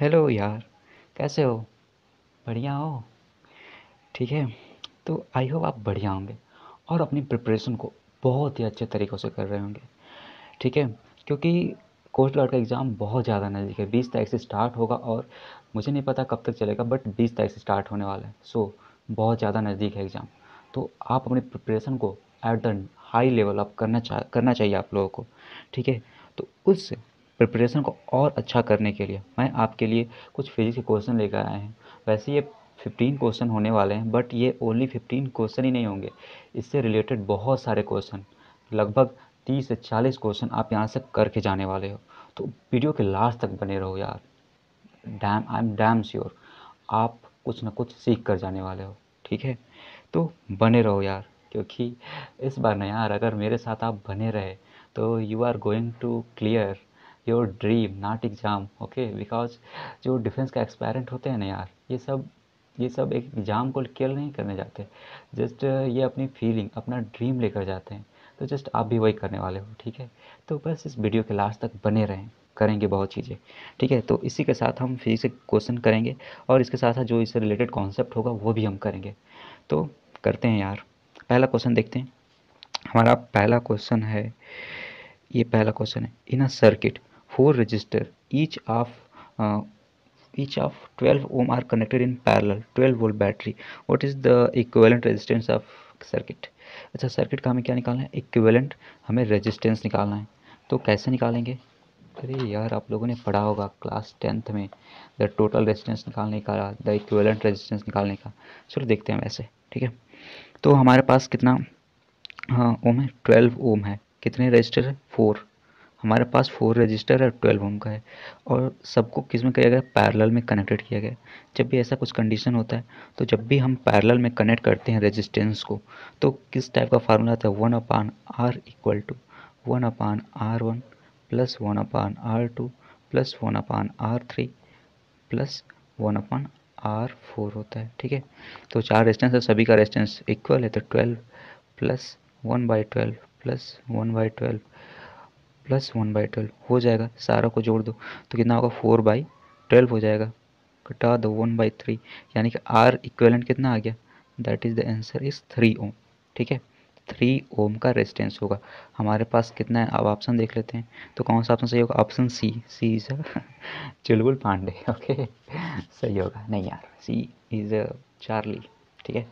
Hello यार, कैसे हो? बढ़िया हो? ठीक है तो आई होप आप बढ़िया होंगे और अपनी प्रिपरेशन को बहुत ही अच्छे तरीक़ों से कर रहे होंगे। ठीक है, क्योंकि कोस्ट गार्ड का एग्ज़ाम बहुत ज़्यादा नज़दीक है। बीस तारीख से स्टार्ट होगा और मुझे नहीं पता कब तक चलेगा, बट बीस तारीख से स्टार्ट होने वाला है। सो, बहुत ज़्यादा नज़दीक है एग्ज़ाम। तो आप अपनी प्रिपरेशन को एट द हाई लेवल आप करना चाह करना चाहिए आप लोगों को। ठीक है तो उस प्रिपरेशन को और अच्छा करने के लिए। मैं आपके लिए कुछ फिजिक्स के क्वेश्चन लेकर आए हैं। वैसे ये फिफ्टीन क्वेश्चन होने वाले हैं बट ये ओनली फिफ्टीन क्वेश्चन ही नहीं होंगे। इससे रिलेटेड बहुत सारे क्वेश्चन, लगभग तीस से चालीस क्वेश्चन आप यहाँ से करके जाने वाले हो। तो वीडियो के लास्ट तक बने रहो यार। Damn I am damn sure आप कुछ ना कुछ सीख कर जाने वाले हो, ठीक है? तो बने रहो यार, क्योंकि इस बार ना यार अगर मेरे साथ आप बने रहे तो you are going to clear your dream not exam okay because जो डिफेंस का एक्सपेरेंट होते हैं ना यार, ये सब ये सब एक एग्ज़ाम को केयर नहीं करने जाते। जस्ट ये अपनी फीलिंग अपना ड्रीम लेकर जाते हैं। तो जस्ट आप भी वही करने वाले हो, ठीक है? तो बस इस वीडियो के लास्ट तक बने रहें, करेंगे बहुत चीज़ें, ठीक है? तो इसी के साथ हम फिजिक्स से क्वेश्चन करेंगे और इसके साथ साथ जो इससे रिलेटेड कॉन्सेप्ट होगा, वो भी हम करेंगे। तो करते हैं यार, पहला क्वेश्चन देखते हैं। हमारा पहला क्वेश्चन है, ये पहला क्वेश्चन है in a circuit four resistor each of uh, each of 12 ohm are connected in parallel 12 volt battery. What is the equivalent resistance of circuit? अच्छा सर्किट का हमें क्या निकालना है? इक्विवेलेंट हमें रेजिस्टेंस निकालना है। तो कैसे निकालेंगे? अरे यार आप लोगों ने पढ़ा होगा क्लास टेंथ में द टोटल रेजिस्टेंस निकालने का द इक्विवेलेंट रेजिस्टेंस निकालने का। चलो देखते हैं वैसे ठीक है? तो हमारे पास कितना हाँ ओम है? ट्वेल्व ओम है। कितने रजिस्टर है? फोर हमारे पास फोर रजिस्टर है ट्वेल्व ओम का है, और सबको किसमें किया गया? पैरेलल में कनेक्टेड किया गया। जब भी ऐसा कुछ कंडीशन होता है तो जब भी हम पैरेलल में कनेक्ट करते हैं रेजिस्टेंस को तो किस टाइप का फार्मूला आता है? One upon R equal to one upon R one plus one upon R two plus one upon R three plus one upon R four होता है, ठीक है? तो चार रेजिस्टेंस है, सभी का रेजिस्टेंस इक्वल है तो twelve plus one by twelve plus one by twelve plus one by twelve हो जाएगा, सारा को जोड़ दो तो कितना होगा? फोर बाई ट्वेल्व हो जाएगा। घटा दो वन बाई थ्री, यानी कि आर इक्वेलेंट कितना आ गया? That is the answer is three ohm ठीक है? थ्री ओम का रेजिस्टेंस होगा। हमारे पास कितना है? अब ऑप्शन देख लेते हैं। तो कौन सा ऑप्शन सही होगा? Option C C is Chulbul Pandey okay सही होगा। नहीं यार सी इज़ चार्ली ठीक है?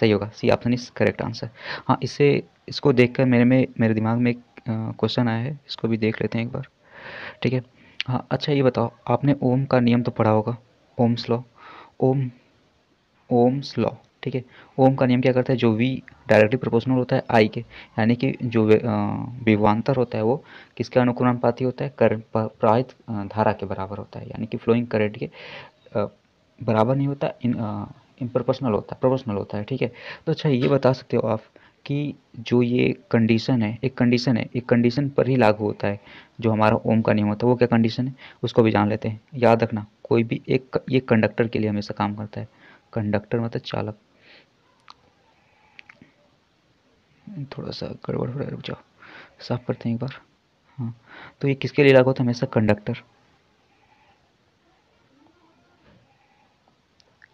सही होगा। C option is correct answer हाँ इसे, इसको देखकर मेरे में, मेरे दिमाग में एक क्वेश्चन आया है, इसको भी देख लेते हैं एक बार। ठीक है? हाँ अच्छा ये बताओ, आपने ओम का नियम तो पढ़ा होगा, ohms law. Ohm, ohms law, ठीक है? ओम का नियम क्या करता है? जो वी डायरेक्टली प्रोपोर्शनल होता है, आई के, यानी कि जो विवान्तर होता है वो, किसके अनुक्रमानुपाती होता है? कर प्रवाहित धारा के बराबर होता है, यानी कि फ्लोइंग करंट के बराबर नहीं होता, इन इम्प्रोपोर्शनल होता है प्रोपोर्शनल होता है, ठीक है? तो अच्छा ये बता सकते हो आप कि जो ये कंडीशन है, एक कंडीशन है, एक कंडीशन पर ही लागू होता है, जो हमारा ओम का नियम होता है, वो क्या कंडीशन है, उसको भी जान लेते हैं। याद रखना, कोई भी एक, ये कंडक्टर के लिए हमेशा काम करता है। कंडक्टर मतलब चालक। थोड़ा सा गड़बड़ हो रहा है जाओ। साफ़ करते हैं एक बार। हाँ तो ये किसके लिए लागू होता है? हमेशा कंडक्टर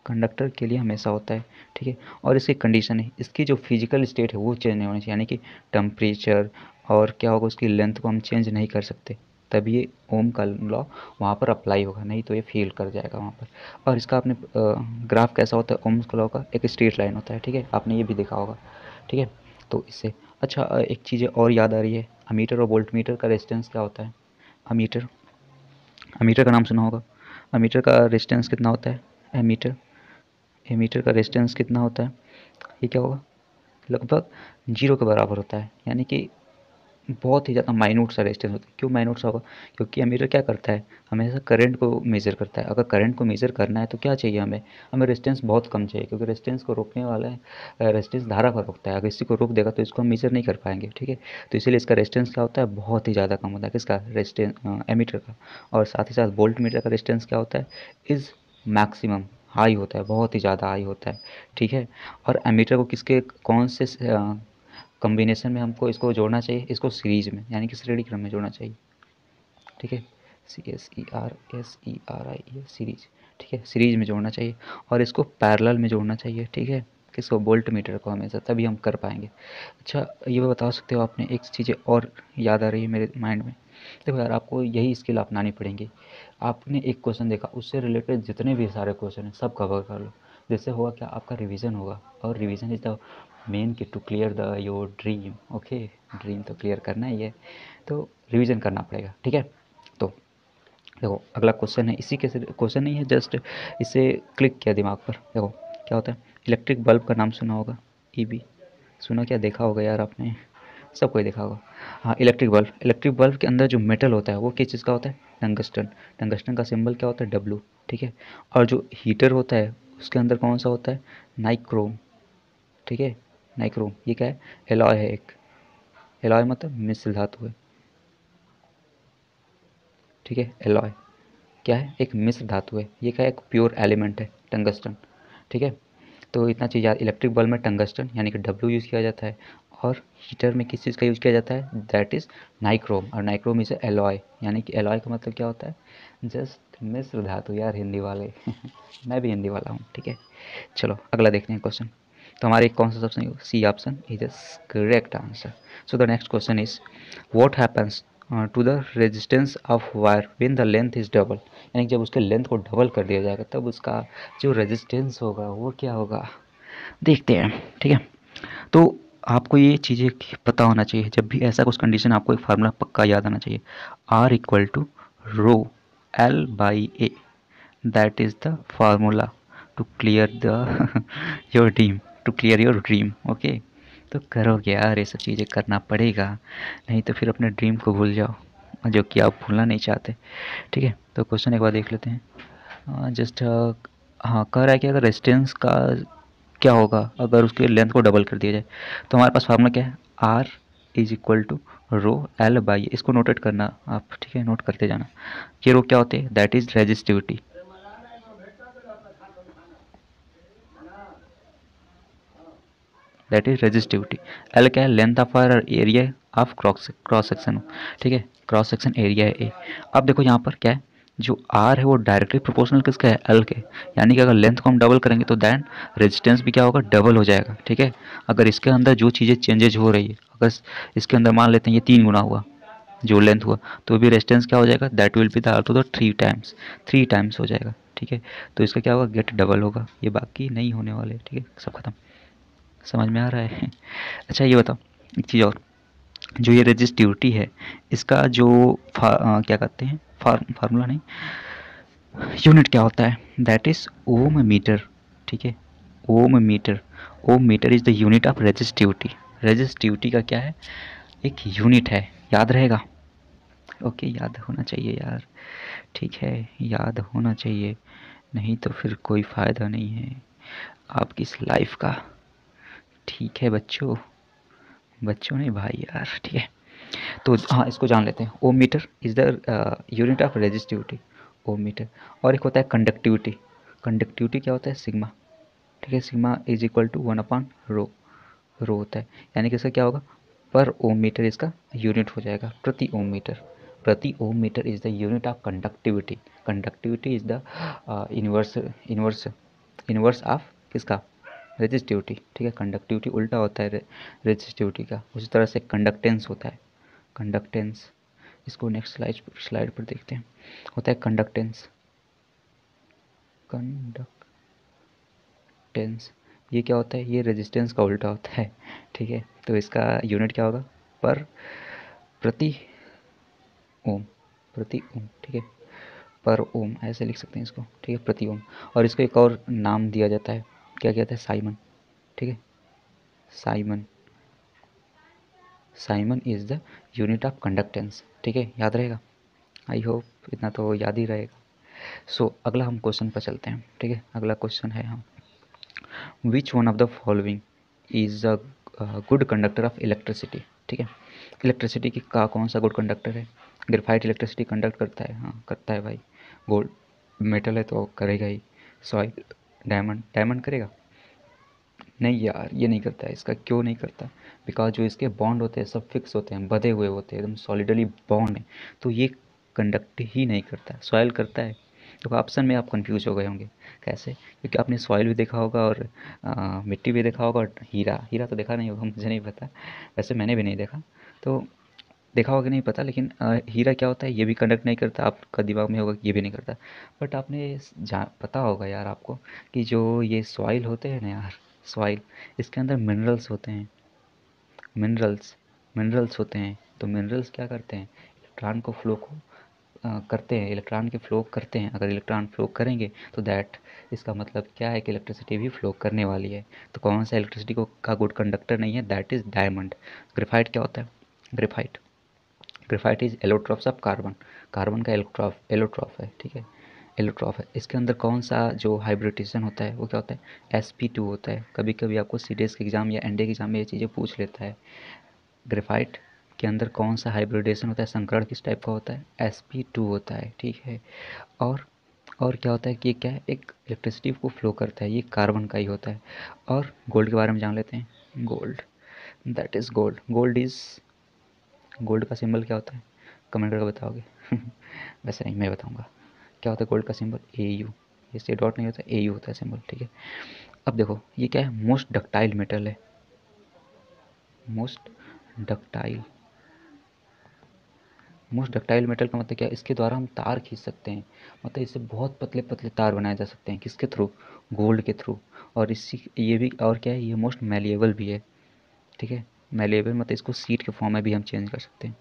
कंडक्टर के लिए हमेशा होता है, ठीक है? और इसकी कंडीशन है। इसकी जो फ़िज़िकल स्टेट है, वो चेंज नहीं होनी चाहिए। यानी कि टेम्परेचर और क्या होगा, उसकी लेंथ को हम चेंज नहीं कर सकते। तब ये ओम का लॉ वहाँ पर अप्लाई होगा, नहीं तो ये फेल कर जाएगा वहाँ पर। और इसका आपने ग्राफ कैसा होता है? ओम का लॉ का एक स्ट्रेट लाइन होता है, ठीक है? आपने ये भी देखा होगा, ठीक है? तो इससे अच्छा एक चीज़ और याद आ रही है। अमीटर और वोल्ट मीटर का रेजिस्टेंस क्या होता है? अमीटर अमीटर का नाम सुना होगा। अमीटर का रेजिस्टेंस कितना होता है? एमीटर एमीटर का रेजिस्टेंस कितना होता है? ये क्या होगा? लगभग ज़ीरो के बराबर होता है। यानी कि बहुत ही ज़्यादा माइन्यूट सा रेजिस्टेंस होता है। क्यों माइन्यूट सा होगा? क्योंकि एमीटर क्या करता है? हमेशा करंट को मेज़र करता है। अगर करंट को मेज़र करना है तो क्या चाहिए हमें? हमें रेजिस्टेंस बहुत कम चाहिए, क्योंकि रेजिस्टेंस को रोकने वाला है रेजिस्टेंस धारा को रोकता है। अगर इसी को रोक देगा तो इसको हम मेज़र नहीं कर पाएँगे, ठीक है? तो इसीलिए इसका रेजिस्टेंस क्या होता है? बहुत ही ज़्यादा कम होता है। किसका? रेजिस्टेंस एमीटर का। और साथ ही साथ वोल्ट मीटर का रेजिस्टेंस क्या होता है? इज़ मैक्सिमम हाई होता है, बहुत ही ज़्यादा हाई होता है, ठीक है? और एमीटर को किसके, कौन से कम्बिनेशन में हमको इसको जोड़ना चाहिए? इसको सीरीज़ में, यानी कि श्रेणी क्रम में जोड़ना चाहिए? ठीक है? C S E R S E R I series ठीक है? सीरीज़ में जोड़ना चाहिए और इसको पैरेलल में जोड़ना चाहिए, ठीक है? किसको? बोल्ट मीटर को हमेशा, तभी हम कर पाएँगे। अच्छा ये बता सकते हो आपने एक चीज़ें और याद आ रही है मेरे माइंड में? देखो यार, आपको यही स्किल अपनानी पड़ेंगी। आपने एक क्वेश्चन देखा, उससे रिलेटेड जितने भी सारे क्वेश्चन हैं, सब कवर कर लो। जिससे होगा क्या, आपका रिवीजन होगा। और revision is the main key to clear the your dream okay dream तो क्लियर करना ही है। तो रिवीजन करना पड़ेगा, ठीक है? तो देखो, अगला क्वेश्चन है, इसी के क्वेश्चन नहीं है जस्ट इसे क्लिक किया दिमाग पर। देखो, क्या होता है? इलेक्ट्रिक बल्ब का नाम सुना होगा ई बी सुना क्या? देखा होगा यार आपने। सब कोई देखा होगा। हाँ इलेक्ट्रिक बल्ब इलेक्ट्रिक बल्ब के अंदर जो मेटल होता है, वो किस चीज़ का होता है? टंगस्टन टंगस्टन का सिंबल क्या होता है? डब्लू ठीक है? और जो हीटर होता है, उसके अंदर कौन सा होता है? नाइक्रोम ठीक है? नाइक्रोम ये क्या है? एलॉय है एक। एलॉय मतलब मिश्र धातु है ठीक है? एलॉय क्या है? एक मिश्र धातु है ये क्या है? एक प्योर एलिमेंट है टंगस्टन ठीक है? तो इतना चीज़ याद इलेक्ट्रिक बल्ब में टंगस्टन यानी कि डब्ल्यू यूज़ किया जाता है। और हीटर में किस चीज़ का यूज़ किया जाता है? दैट इज़ नाइक्रोम और नाइक्रोम इज़ एलॉय यानी कि एलॉय का मतलब क्या होता है? जस्ट मिश्र धातु यार, हिंदी वाले। मैं भी हिंदी वाला हूँ, ठीक है? चलो, अगला देखते हैं क्वेश्चन तो हमारे कौन सा option C option is the correct answer so the next question is what happens to the resistance of wire when the length is double यानी जब उसके लेंथ को डबल कर दिया जाएगा, तब उसका जो रेजिस्टेंस होगा, वो क्या होगा? देखते हैं, ठीक है? तो आपको ये चीज़ें पता होना चाहिए। जब भी ऐसा कुछ कंडीशन आपको एक फार्मूला पक्का याद आना चाहिए। R equal to rho L by A that is the formula to clear the your dream to clear your dream okay तो करोगे यार, ये सब चीज़ें करना पड़ेगा। नहीं तो फिर अपने ड्रीम को भूल जाओ, जो कि आप भूलना नहीं चाहते, ठीक है? तो क्वेश्चन एक बार देख लेते हैं। जस्ट हाँ कह रहा है कि अगर रेजिस्टेंस का क्या होगा अगर उसके लेंथ को डबल कर दिया जाए? तो हमारे पास फार्मूला क्या है? R is equal to rho L by इसको नोटेट करना आप, ठीक है नोट करते जाना। ये रो क्या होते हैं? That is resistivity that is resistivity L क्या है? Length of or area of cross cross section ठीक है? क्रॉस सेक्शन एरिया है ए अब देखो यहाँ पर क्या है? जो आर है वो डायरेक्टली प्रोपोर्शनल किसका है? एल के। यानी कि अगर लेंथ को हम डबल करेंगे तो दैन रेजिस्टेंस भी क्या होगा? डबल हो जाएगा ठीक है? अगर इसके अंदर जो चीज़ें चेंजेज हो रही है अगर इसके अंदर मान लेते हैं ये तीन गुना हुआ जो लेंथ हुआ तो भी रेजिस्टेंस क्या हो जाएगा? That will be the also the three times three times हो जाएगा ठीक है? तो इसका क्या होगा? गेट डबल होगा। ये बाकी नहीं होने वाले ठीक है? सब खत्म। समझ में आ रहा है? अच्छा ये बताओ एक चीज़ और। जो ये रजिस्टिविटी है इसका जो आ, क्या कहते हैं? फार्मूला नहीं। यूनिट क्या होता है? दैट इज़ ओम मीटर ठीक है? Ohm metre ohm metre is the unit of resistivity resistivity का क्या है? एक यूनिट है, याद रहेगा? ओके याद होना चाहिए यार। ठीक है, याद होना चाहिए। नहीं तो फिर कोई फ़ायदा नहीं है। आपकी इस लाइफ का? ठीक है बच्चों। बच्चों नहीं भाई यार, ठीक है? तो हाँ इसको जान लेते हैं। Ohm metre is the unit of resistivity ohm metre और एक होता है कंडक्टिविटी कंडक्टिविटी क्या होता है? सिग्मा ठीक है sigma is equal to one upon rho rho होता है। यानी कि इसका क्या होगा? पर ओम मीटर इसका यूनिट हो जाएगा। प्रति ओम मीटर प्रति ohm metre is the unit of conductivity conductivity is the inverse inverse inverse of किसका? रेजिस्टिविटी ठीक है कंडक्टिविटी उल्टा होता है रेजिस्टिविटी का। उसी तरह से कंडक्टेंस होता है। कंडक्टेंस इसको नेक्स्ट स्लाइड स्लाइड पर देखते हैं। होता है कंडक्टेंस कंडक्टेंस ये क्या होता है? ये रेजिस्टेंस का उल्टा होता है। ठीक है? तो इसका यूनिट क्या होगा? पर प्रति ओम प्रति ओम ठीक है? पर ओम ऐसे लिख सकते हैं इसको। ठीक है? प्रति ओम और इसको एक और नाम दिया जाता है। क्या कहते हैं? साइमन। ठीक है? Siemens. Siemens is the unit of conductance ठीक है? याद रहेगा? आई होप इतना तो याद ही रहेगा। सो so, अगला हम क्वेश्चन पर चलते हैं। ठीक है? अगला क्वेश्चन है हम। Which one of the following is a good conductor of electricity ठीक है? इलेक्ट्रिसिटी की का कौन सा गुड कंडक्टर है? ग्रेफाइट इलेक्ट्रिसिटी कंडक्ट करता है। हाँ करता है भाई। गोल्ड मेटल है तो करेगा ही। सॉइल डायमंड डायमंड करेगा? नहीं यार ये नहीं करता है इसका क्यों नहीं करता? बिकॉज़ जो इसके बॉन्ड होते हैं सब फिक्स होते हैं बधे हुए होते हैं एकदम सॉलिडली बॉन्ड है तो ये कंडक्ट ही नहीं करता सॉइल करता है। तो ऑप्शन में आप कंफ्यूज हो गए होंगे कैसे? क्योंकि आपने सॉइल भी देखा होगा और आ, मिट्टी भी देखा होगा और हीरा हीरा तो देखा नहीं होगा मुझे नहीं पता वैसे मैंने भी नहीं देखा। तो देखा होगा नहीं पता लेकिन आ, हीरा क्या होता है ये भी कंडक्ट नहीं करता आपका दिमाग में होगा ये भी नहीं करता। बट आपने जा पता होगा यार आपको कि जो ये सॉइल होते हैं ना यार सॉइल इसके अंदर मिनरल्स होते हैं। मिनरल्स मिनरल्स होते हैं। तो मिनरल्स क्या करते हैं? इलेक्ट्रॉन को फ्लो को आ, करते हैं इलेक्ट्रॉन के फ्लो करते हैं। अगर इलेक्ट्रॉन फ्लो करेंगे तो दैट इसका मतलब क्या है कि इलेक्ट्रिसिटी भी फ्लो करने वाली है। तो कौन सा इलेक्ट्रिसिटी को का गुड कंडक्टर नहीं है? दैट इज़ डायमंड ग्रेफाइट क्या होता है? Graphite graphite is allotropes of carbon carbon का एलोट्रॉफ एलोट्रॉफ है ठीक है? एलोट्रॉफ है। इसके अंदर कौन सा जो हाइब्रिडेशन होता है, वो क्या होता है? एस पी टू होता है। कभी कभी आपको सी के एग्ज़ाम या एन डी के एग्ज़ाम में ये चीज़ें पूछ लेता है। ग्रेफाइट के अंदर कौन सा हाइब्रिडेशन होता है? संकरण किस टाइप का होता है? एस पी टू होता है, ठीक है। और और क्या होता है कि ये क्या है? एक इलेक्ट्रिसिटी को फ्लो करता है, ये कार्बन का ही होता है। और गोल्ड के बारे में जान लेते हैं। Gold that is gold gold is gold का सिंबल क्या होता है? कमेंट करके बताओगे। वैसे नहीं, मैं बताऊँगा। क्या होता है गोल्ड का सिंबल ए यू इससे डॉट नहीं होता ए यू होता है सिंबल ठीक है? अब देखो, ये क्या है? मोस्ट डक्टाइल मेटल है। Most ductile most ductile metal का मतलब क्या है? इसके द्वारा हम तार खींच सकते हैं। मतलब इससे बहुत पतले पतले तार बनाए जा सकते हैं। किसके थ्रू गोल्ड के थ्रू और इसी, ये भी, और क्या है? ये मोस्ट मेलिएबल भी है। ठीक है? मेलेबल मतलब इसको सीट के फॉर्म में भी हम चेंज कर सकते हैं।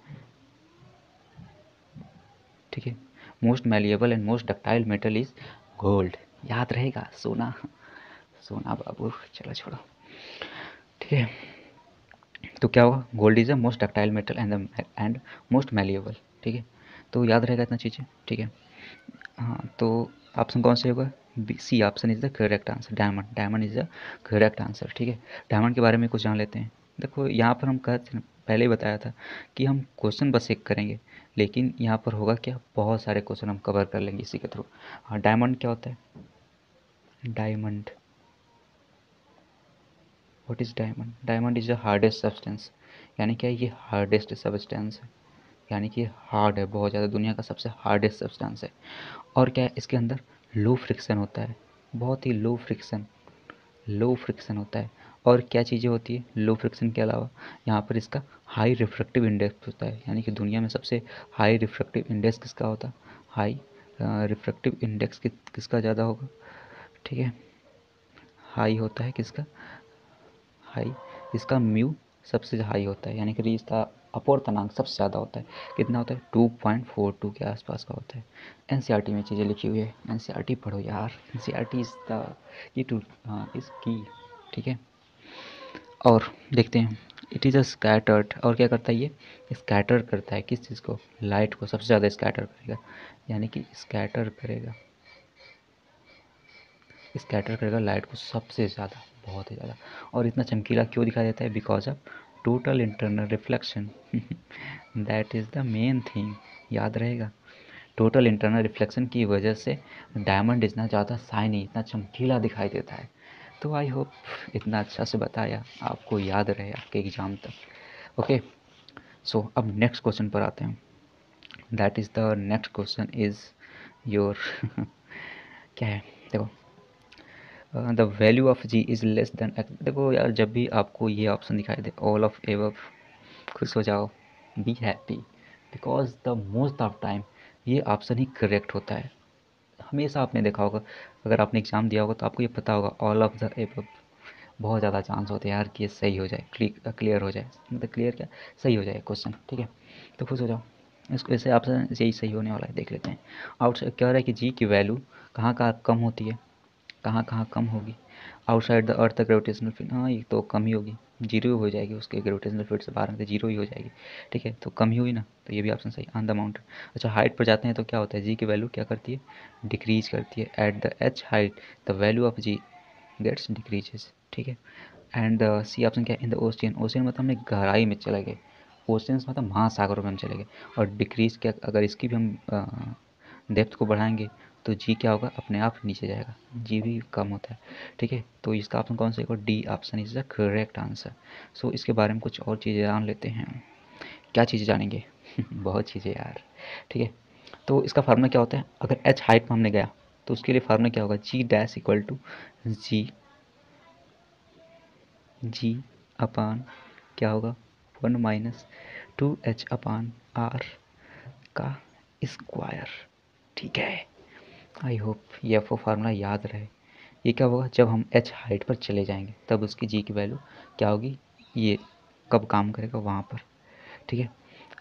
ठीक है? Most malleable and most ductile metal is gold. याद रहेगा, सोना। सोना बाबू, चलो छोड़ो। ठीक है। तो क्या होगा gold is a most ductile metal and and most malleable ठीक है? तो याद रहेगा इतना चीज़ें। ठीक है? हाँ तो ऑप्शन कौन से होगा B C option is the correct answer diamond diamond is the correct answer ठीक है? डायमंड के बारे में कुछ जान लेते हैं। देखो, यहाँ पर हम कहते पहले ही बताया था कि हम क्वेश्चन बस एक करेंगे। लेकिन यहाँ पर होगा क्या? बहुत सारे क्वेश्चन हम कवर कर लेंगे इसी के थ्रू हाँ डायमंड क्या होता है? Diamond what is diamond diamond is the hardest substance यानी क्या ये हार्डेस्ट सब्सटेंस है? यानी कि हार्ड है, बहुत ज़्यादा दुनिया का सबसे हार्डेस्ट सब्सटेंस है। और क्या है इसके अंदर लो फ्रिक्शन होता है? बहुत ही लो फ्रिक्शन लो फ्रिक्शन होता है। और क्या चीज़ें होती है? लो फ्रिक्शन के अलावा, यहाँ पर इसका हाई रिफ्रैक्टिव इंडेक्स होता है। यानी कि दुनिया में सबसे हाई रिफ्रैक्टिव इंडेक्स किसका होता? हाई रिफ्रैक्टिव इंडेक्स किसका ज़्यादा होगा? ठीक है? हाई होता है किसका? हाई इसका म्यू सबसे हाई होता है। यानी कि इसका अपवर्तनांक सबसे ज़्यादा होता है। कितना होता है? टू पॉइंट फोर टू के आसपास का होता है। एन में चीज़ें लिखी हुई है। एन पढ़ो यार। N C R T is the key to is key ठीक है? और देखते हैं। इट इज़ अ स्कैटर्ड और क्या करता है ये? स्कैटर करता है। किस चीज़ को? लाइट को सबसे ज़्यादा स्कैटर करेगा। यानी कि स्कैटर करेगा। स्कैटर करेगा लाइट को सबसे ज़्यादा, बहुत ही ज़्यादा। और इतना चमकीला क्यों दिखाई देता है? Because of total internal reflection that is the main thing याद रहेगा? टोटल इंटरनल रिफ्लेक्शन की वजह से डायमंड इतना ज़्यादा शाइनी इतना चमकीला दिखाई देता है। तो आई होप इतना अच्छा से बताया, आपको याद रहे आपके एग्ज़ाम तक। ओके सो अब नेक्स्ट क्वेश्चन पर आते हैं। That is the next question is your क्या है? देखो the value of g is less than देखो यार, जब भी आपको ये ऑप्शन दिखाई दे ऑल ऑफ़ एव खुश हो जाओ be happy because the most of time ये ऑप्शन ही करेक्ट होता है। हमेशा आपने देखा होगा, अगर आपने एग्ज़ाम दिया होगा तो आपको ये पता होगा ऑल ऑफ़ द एप बहुत ज़्यादा चांस होते हैं यार कि ये सही हो जाए क्लियर हो जाए। मतलब क्लियर क्या? सही हो जाए क्वेश्चन ठीक है? तो खुश हो जाओ। इसको ऐसे आपसे यही सही होने वाला है, देख लेते हैं। आउट क्या हो रहा है कि जी की वैल्यू कहाँ कहाँ कम होती है कहाँ कहाँ कम होगी। Outside the earth gravitational field हाँ ये तो कम ही होगी। ज़ीरो हो जाएगी उसके ग्रेविटेशनल फ़ील्ड से बाहर में ज़ीरो ही हो जाएगी। ठीक है तो कम ही हुई ना? तो ये भी ऑप्शन सही ऑन द माउंटेन अच्छा हाइट पर जाते हैं तो क्या होता है? जी की वैल्यू क्या करती है? डिक्रीज करती है। At the h height the value of g gets decreases ठीक है? एंड द सी ऑप्शन क्या है? इन द ओशियन ओशियन मतलब हमने गहराई में चले गए। ओशियंस मतलब महासागरों में हम चले गए। और डिक्रीज क्या, अगर इसकी भी हम डेप्थ को बढ़ाएँगे तो जी क्या होगा? अपने आप नीचे जाएगा। जी भी कम होता है। ठीक है? तो इसका ऑप्शन कौन सा D option is the correct answer so इसके बारे में कुछ और चीज़ें जान लेते हैं। क्या चीज़ें जानेंगे? बहुत चीज़ें यार। ठीक है? तो इसका फार्मूला क्या होता है? अगर एच हाइट में हमने गया तो उसके लिए फार्मूला क्या होगा? G dash equal to g g upon क्या होगा? One minus two h upon R का स्क्वायर ठीक है? आई होप ये एफ़ ओ फार्मूला याद रहे। ये क्या होगा? जब हम एच हाइट पर चले जाएँगे, तब उसकी जी की वैल्यू क्या होगी? ये कब काम करेगा? वहाँ पर। ठीक है?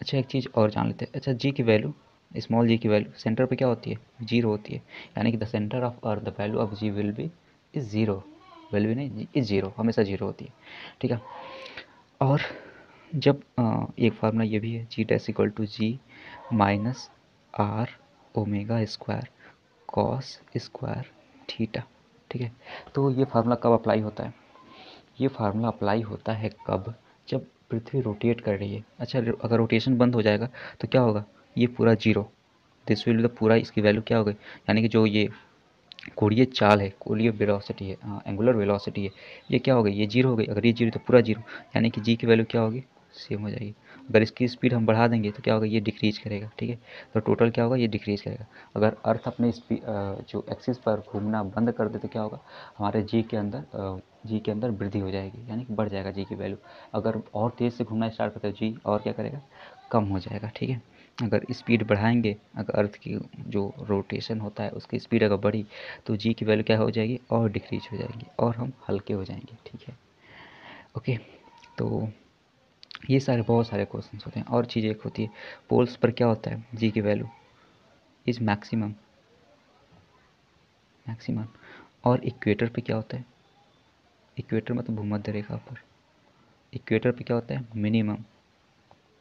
अच्छा एक चीज़ और जान लेते हैं। अच्छा जी की वैल्यू स्मॉल जी की वैल्यू सेंटर पे क्या होती है? ज़ीरो होती है। यानी कि the centre of earth the value of g will be is zero value नहीं इज़ ज़ीरो हमेशा ज़ीरो होती है। ठीक है? और जब एक फार्मूला ये भी है g dash equal to g minus R omega square cos square theta ठीक है? तो ये फार्मूला कब अप्लाई होता है? ये फार्मूला अप्लाई होता है कब? जब पृथ्वी रोटेट कर रही है। अच्छा अगर रोटेशन बंद हो जाएगा तो क्या होगा? ये पूरा ज़ीरो दिस विल पूरा इसकी वैल्यू क्या हो गई? यानी कि जो ये कोड़िए चाल है कोड़िए वेलोसिटी है एंगुलर वेलोसिटी है, ये क्या हो गई? ये ज़ीरो हो गई। अगर ये ज़ीरो तो पूरा ज़ीरो यानी कि जी की वैल्यू क्या होगी? सेम हो जाएगी। अगर इसकी स्पीड हम बढ़ा देंगे तो क्या होगा, ये डिक्रीज करेगा, ठीक है? तो टोटल क्या होगा, ये डिक्रीज करेगा। अगर अर्थ अपने जो एक्सिस पर घूमना बंद कर दे तो क्या होगा, हमारे जी के अंदर जी के अंदर वृद्धि हो जाएगी, यानी कि बढ़ जाएगा जी की वैल्यू। अगर और तेज़ से घूमना स्टार्ट करते तो जी और क्या करेगा, कम हो जाएगा, ठीक है? अगर स्पीड बढ़ाएँगे, अगर अर्थ की जो रोटेशन होता है, उसकी स्पीड अगर बढ़ी तो जी की वैल्यू क्या हो जाएगी, और डिक्रीज हो जाएगी, और हम हल्के हो जाएँगे, ठीक है? ओके तो ये सारे बहुत सारे क्वेश्चन होते हैं और चीज़ एक होती है। पोल्स पर क्या होता है? जी की वैल्यू इज़ मैक्सिमम मैक्सिमम और इक्वेटर पे क्या होता है? इक्वेटर मतलब भूमध्य रेखा पर। इक्वेटर पे क्या होता है? मिनिमम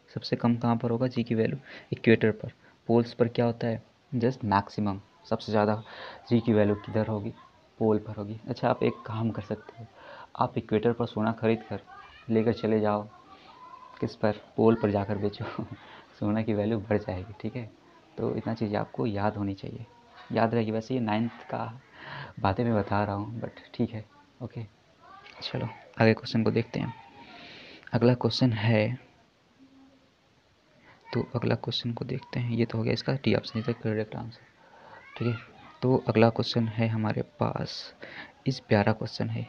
सबसे कम कहाँ पर होगा? जी की वैल्यू इक्वेटर पर। पोल्स पर क्या होता है? जस्ट मैक्सिमम सबसे ज़्यादा जी की वैल्यू किधर होगी? पोल पर होगी। अच्छा आप एक काम कर सकते हो। आप इक्वेटर पर सोना खरीद कर लेकर चले जाओ। किस पर पोल पर जाकर बेचो, सोना की वैल्यू बढ़ जाएगी, ठीक है? तो इतना चीज़ आपको याद होनी चाहिए। याद रहेगी, वैसे ये नाइन्थ का बातें मैं बता रहा हूँ बट ठीक है ओके चलो, आगे क्वेश्चन को देखते हैं। अगला क्वेश्चन है तो अगला क्वेश्चन को देखते हैं। ये तो हो गया इसका T option is correct answer ठीक है? तो अगला क्वेश्चन है हमारे पास, इस प्यारा क्वेश्चन है,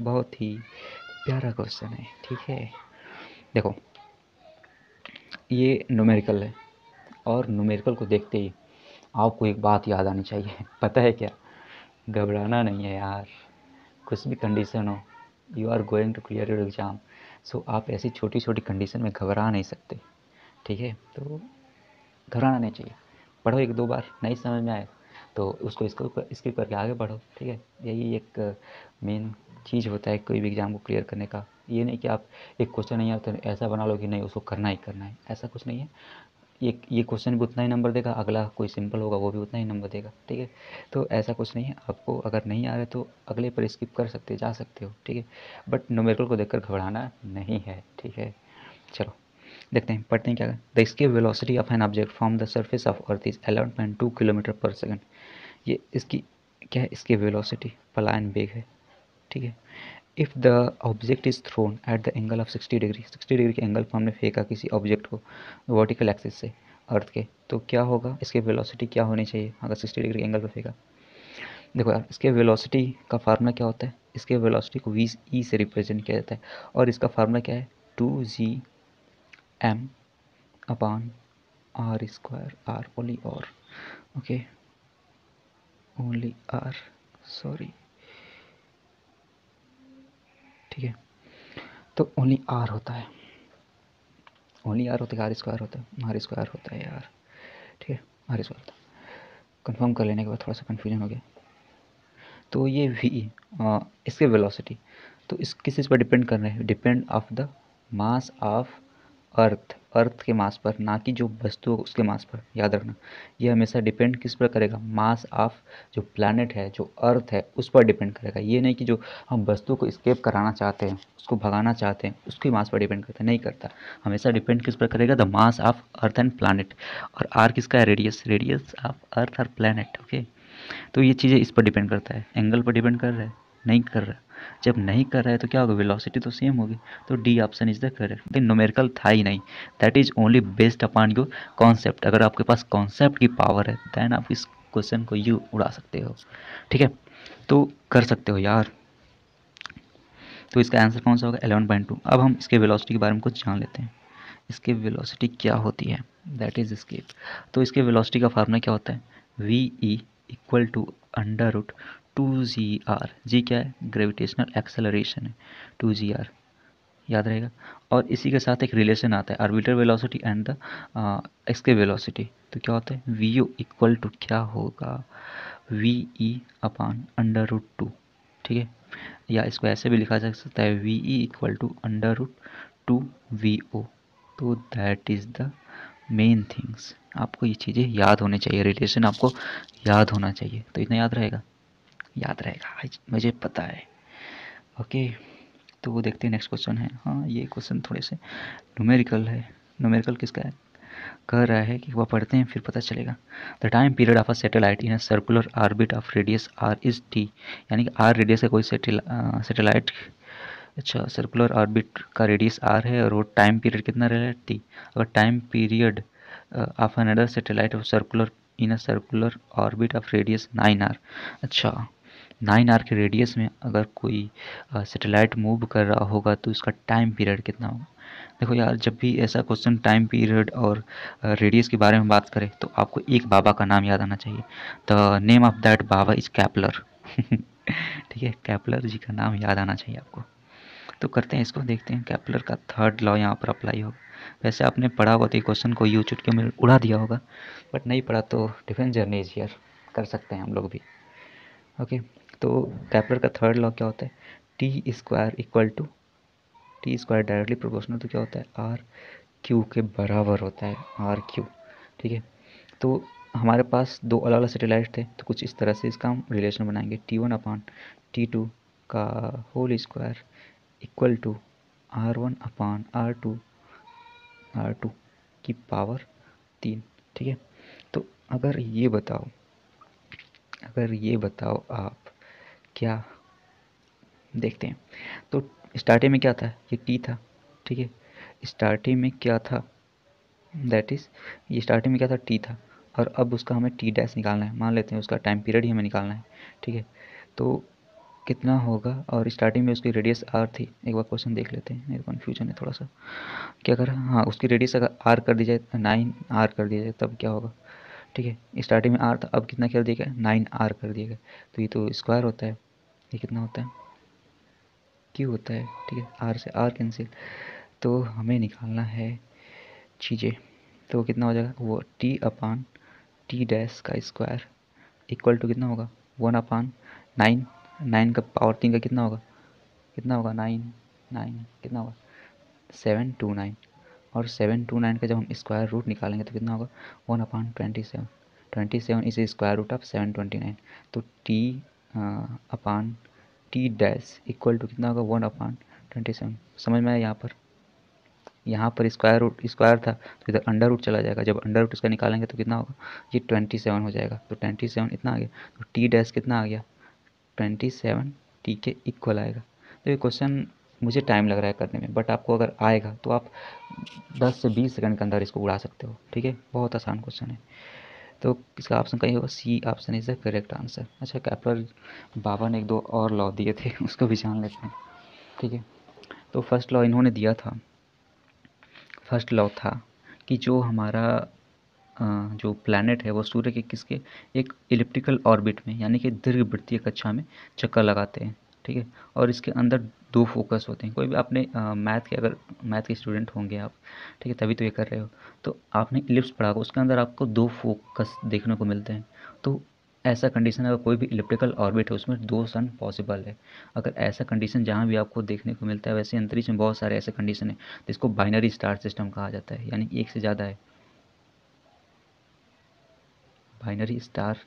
बहुत ही प्यारा क्वेश्चन है, ठीक है? देखो ये नुमेरिकल है। और नुमेरिकल को देखते ही आपको एक बात याद आनी चाहिए। पता है क्या? घबराना नहीं है यार। कुछ भी कंडीशन हो you are going to clear your exam so आप ऐसी छोटी छोटी कंडीशन में घबरा नहीं सकते। ठीक है? तो घबराना नहीं चाहिए। पढ़ो एक दो बार नहीं समझ में आए। तो उसको इसको स्किप करके आगे बढ़ो, ठीक है? यही एक मेन चीज़ होता है कोई भी एग्ज़ाम को क्लियर करने का। ये नहीं कि आप एक क्वेश्चन नहीं आता तो ऐसा बना लो कि नहीं, उसको करना ही करना है। ऐसा कुछ नहीं है। ये ये क्वेश्चन भी उतना ही नंबर देगा, अगला कोई सिंपल होगा, वो भी उतना ही नंबर देगा, ठीक है? तो ऐसा कुछ नहीं है। आपको अगर नहीं आ रहा तो अगले पर स्किप कर सकते, जा सकते हो, ठीक है? बट नोमेरिकल को देखकर घबराना नहीं है, ठीक है? चलो, देखते हैं, पढ़ते हैं क्या the escape velocity of an object from the surface of earth is eleven point two kilometre per second ये इसकी, क्या है, इसकी वेलोसिटी पलायन बेग है, ठीक है? If the object is thrown at the angle of 60 degree 60 degree के एंगल पर हमने फेंका किसी ऑब्जेक्ट को वर्टिकल एक्सिस से अर्थ के तो क्या होगा? इसके वेलोसिटी क्या होनी चाहिए? अगर 60 डिग्री एंगल पर फेंका। देखो यार, इसके वेलोसिटी का फार्मूला क्या होता है? इसके वेलोसिटी को वी ई से रिप्रेजेंट किया जाता है, और इसका फार्मूला क्या है? Two G M upon R square R only और ओके ओनली आर सॉरी ठीक है? तो ओनली आर होता है। ओनली आर होता है आर स्क्वायर होता है। आर स्क्वायर होता है यार। ठीक है? आर स्क्वायर होता है। कन्फर्म कर लेने के बाद थोड़ा सा कन्फ्यूज़न हो गया। तो ये वी इसके वेलोसिटी तो इस किस चीज़ पर डिपेंड कर रहे हैं? Depend of the mass of earth earth के मास पर, ना कि जो वस्तु उसके मास पर, याद रखना। ये हमेशा डिपेंड किस पर करेगा? मास ऑफ़ जो प्लानट है, जो अर्थ है, उस पर डिपेंड करेगा। ये नहीं कि जो हम वस्तु को स्केप कराना चाहते हैं, उसको भगाना चाहते हैं, उसके मास पर डिपेंड करता है। नहीं करता। हमेशा डिपेंड किस पर करेगा? The mass of earth and planet और आर किसका है? रेडियस रेडियस ऑफ़ अर्थ और प्लानट ओके तो ये चीज़ें इस पर डिपेंड करता है। एंगल पर डिपेंड कर रहा है, नहीं कर रहा। जब नहीं कर रहा है तो क्या होगा? वेलोसिटी तो सेम होगी। तो D option is the correct लेकिन न्यूमेरिकल था ही नहीं। That is only based upon your concept अगर आपके पास कॉन्सेप्ट की पावर है देन आप इस क्वेश्चन को यू उड़ा सकते हो। ठीक है? तो कर सकते हो यार। तो इसका आंसर कौन सा होगा? एलेवन पॉइंट टू अब हम इसके वेलोसिटी के बारे में कुछ जान लेते हैं। इसके वेलोसिटी क्या होती है? दैट इज़ स्केप तो इसके वेलोसिटी का फार्मूला क्या होता है? V E equal to under root two G R. G क्या है? ग्रेविटेशनल एक्सेलरेशन है। Two G R. याद रहेगा? और इसी के साथ एक रिलेशन आता है। Orbital velocity and the escape velocity तो क्या होता है? वी ओ इक्वल टू क्या होगा? V e upon under root two ठीक है? या इसको ऐसे भी लिखा जा सकता है। V e equal to under root two v o तो that is the main things आपको ये चीज़ें याद होनी चाहिए। रिलेशन आपको याद होना चाहिए। तो इतना याद रहेगा? याद रहेगा। मुझे पता है। ओके तो वो देखते हैं नेक्स्ट क्वेश्चन है। हाँ ये क्वेश्चन थोड़े से न्यूमेरिकल है। न्यूमेरिकल किसका है? कह रहा है कि वह पढ़ते हैं, फिर पता चलेगा। The time period of a satellite in a circular orbit of radius R is T यानी कि आर रेडियस का कोई सेटेलाइट अच्छा सर्कुलर ऑर्बिट का रेडियस आर है, और वो टाइम पीरियड कितना रहेगा टी अगर time period of another satellite of circular in a circular orbit of radius nine R अच्छा। नाइन आर के रेडियस में अगर कोई सेटेलाइट मूव कर रहा होगा तो इसका टाइम पीरियड कितना होगा? देखो यार, जब भी ऐसा क्वेश्चन टाइम पीरियड और रेडियस के बारे में बात करें तो आपको एक बाबा का नाम याद आना चाहिए। द नेम ऑफ़ दैट बाबा इज़ कैपलर। ठीक है, कैपलर जी का नाम याद आना चाहिए आपको। तो करते हैं इसको, देखते हैं कैपलर का थर्ड लॉ यहाँ पर अप्लाई होगा। वैसे आपने पढ़ा हुआ तो क्वेश्चन को यू चुटके में उड़ा दिया होगा, बट नहीं पढ़ा तो डिफेंस जर्नी इज़ ईयर कर सकते हैं हम लोग भी। ओके तो कैपलर का थर्ड लॉ क्या होता है? T square equal to T square directly proportional तो क्या होता है? आर क्यू के बराबर होता है आर क्यू ठीक है? तो हमारे पास दो अलग अलग सेटेलाइट थे तो कुछ इस तरह से इसका हम रिलेशन बनाएँगे। T one upon T two का whole square equal to R one upon R two R two की पावर तीन, ठीक है? तो अगर ये बताओ, अगर ये बताओ आप क्या? देखते हैं। तो स्टार्टिंग में क्या था? ये टी था, ठीक है? स्टार्टिंग में क्या था? दैट इज़ ये स्टार्टिंग में क्या था? टी था। और अब उसका हमें टी डैश निकालना है। मान लेते हैं उसका टाइम पीरियड ही हमें निकालना है, ठीक है? तो कितना होगा? और स्टार्टिंग में उसकी रेडियस आर थी। एक बार क्वेश्चन देख लेते हैं। मेरे कन्फ्यूज़न है थोड़ा सा। क्या करा? हाँ उसकी रेडियस अगर आर कर दी जाए नाइन आर कर दिया जाए, तब क्या होगा? ठीक है स्टार्टिंग में आर था, अब कितना कर दिया गया? नाइन आर कर दिया गया। तो ये तो स्क्वायर होता है। ये कितना होता है? क्यू होता है, ठीक है। आर से आर कैंसिल तो हमें निकालना है चीज़ें। तो कितना हो जाएगा? वो टी अपान टी डैश का स्क्वायर इक्वल टू कितना होगा? वन अपान नाइन नाइन का पावर तीन का कितना होगा? कितना होगा? नाइन नाइन कितना होगा? सेवन टू नाइन और सेवन टू नाइन का जब हम स्क्वायर रूट निकालेंगे तो कितना होगा? One upon twenty seven. Twenty seven is square root of seven twenty nine. तो T upon T dash equal to कितना होगा? One upon twenty seven. समझ में आया यहाँ पर? यहाँ पर स्क्वायर रूट, स्क्वायर था तो इधर अंडर रूट चला जाएगा। जब अंडर रूट इसका निकालेंगे तो कितना होगा? ये ट्वेंटी सेवन हो जाएगा। तो ट्वेंटी सेवन इतना आ गया। तो टी डैश कितना आ गया? ट्वेंटी सेवन टी के इक्वल आएगा। तो ये क्वेश्चन मुझे टाइम लग रहा है करने में बट आपको अगर आएगा तो आप 10 से 20 सेकंड के अंदर इसको उड़ा सकते हो, ठीक है? बहुत आसान क्वेश्चन है। तो इसका ऑप्शन कहीं होगा C option is the correct answer अच्छा कैपलर बाबा ने एक दो और लॉ दिए थे, उसको भी जान लेते हैं, ठीक है? तो फ़र्स्ट लॉ इन्होंने दिया था। फ़र्स्ट लॉ था कि जो हमारा जो प्लानट है, वो सूर्य के किसके, एक इलिप्टिकल ऑर्बिट में, यानी कि दीर्घवृत्तीय कक्षा में चक्कर लगाते हैं, ठीक है? और इसके अंदर दो फोकस होते हैं। कोई भी आपने मैथ के अगर मैथ के स्टूडेंट होंगे आप, ठीक है, तभी तो ये कर रहे हो। तो आपने इलिप्स पढ़ा, उसके अंदर आपको दो फोकस देखने को मिलते हैं। तो ऐसा कंडीशन अगर कोई भी इलेक्ट्रिकल ऑर्बिट है, उसमें दो सन पॉसिबल है। अगर ऐसा कंडीशन जहाँ भी आपको देखने को मिलता है, वैसे अंतरिक्ष में बहुत सारे ऐसे कंडीशन है, जिसको बाइनरी स्टार सिस्टम कहा जाता है, यानी एक से ज़्यादा है। बाइनरी स्टार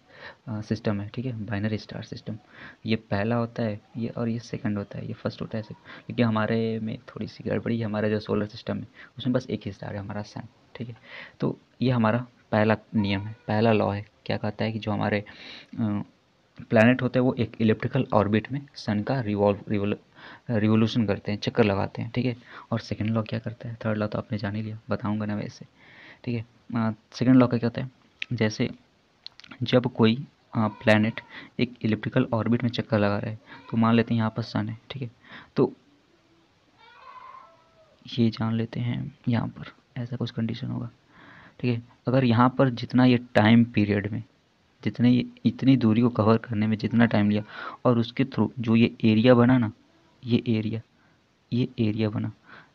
सिस्टम है, ठीक है? Binary star system. ये पहला होता है, ये और ये सेकंड होता है, ये फ़र्स्ट होता है क्योंकि हमारे में थोड़ी सी गड़बड़ी है, हमारा जो सोलर सिस्टम है, उसमें बस एक ही स्टार है, हमारा सन, ठीक है? तो ये हमारा पहला नियम है, पहला लॉ है। क्या कहता है कि जो हमारे प्लानट होते हैं, वो एक इलेक्ट्रिकल ऑर्बिट में सन का रिवॉल्व रिवोल्यूशन करते हैं, चक्कर लगाते हैं, ठीक है? और सेकेंड लॉ क्या करता है? थर्ड लॉ तो आपने जान ही लिया, बताऊँगा ना वैसे ठीक है? सेकेंड लॉ का क्या होता है? जैसे जब कोई प्लानट एक इलेक्ट्रिकल ऑर्बिट में चक्कर लगा रहा है तो मान लेते हैं यहाँ पर सन है, ठीक है? तो ये जान लेते हैं यहाँ पर, ऐसा कुछ कंडीशन होगा, ठीक है? अगर यहाँ पर जितना ये टाइम पीरियड में, जितने ये, इतनी दूरी को कवर करने में जितना टाइम लिया, और उसके थ्रू जो ये एरिया बना ना, ये एरिया ये एरिया बना,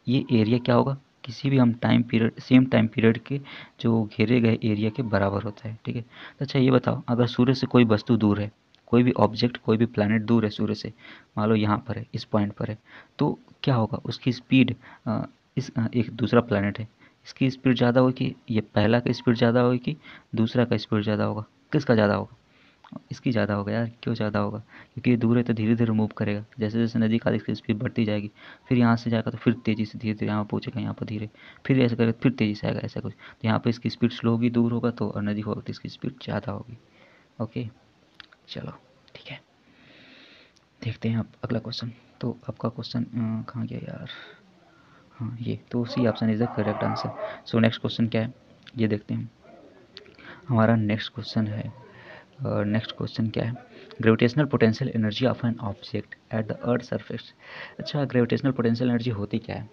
ये एरिया क्या होगा? किसी भी हम time period same time period के जो घेरे गए एरिया के बराबर होता है, ठीक है? तो अच्छा ये बताओ, अगर सूर्य से कोई वस्तु दूर है, कोई भी ऑब्जेक्ट कोई भी प्लानट दूर है सूर्य से, मान लो यहाँ पर है, इस पॉइंट पर है तो क्या होगा? उसकी स्पीड इस एक दूसरा प्लानट है, इसकी स्पीड ज़्यादा होगी, ये पहला का स्पीड ज़्यादा होगी, दूसरा का स्पीड ज़्यादा होगा, किसका ज़्यादा होगा? इसकी ज़्यादा होगा यार, क्यों ज़्यादा होगा? क्योंकि ये दूर है तो धीरे धीरे मूव करेगा। जैसे जैसे नदी का इसकी स्पीड बढ़ती जाएगी, फिर यहाँ से जाएगा तो फिर तेज़ी से धीरे धीरे यहाँ पहुँचेगा, यहाँ पर धीरे। फिर ऐसा करेगा फिर तेज़ी से आएगा, ऐसा कुछ। तो यहाँ पर इसकी स्पीड स्लो होगी, दूर होगा तो और नदी होगा तो इसकी स्पीड ज़्यादा होगी। ओके चलो, ठीक है। देखते हैं आप अगला क्वेश्चन तो आपका क्वेश्चन कहाँ गया यार? हाँ ये तो C option is the correct answer so next question क्या है? ये देखते हैं। हमारा नेक्स्ट क्वेश्चन है। नेक्स्ट क्वेश्चन क्या है? Gravitational potential energy of an object at the earth surface अच्छा ग्रेविटेशनल पोटेंशियल एनर्जी होती क्या है?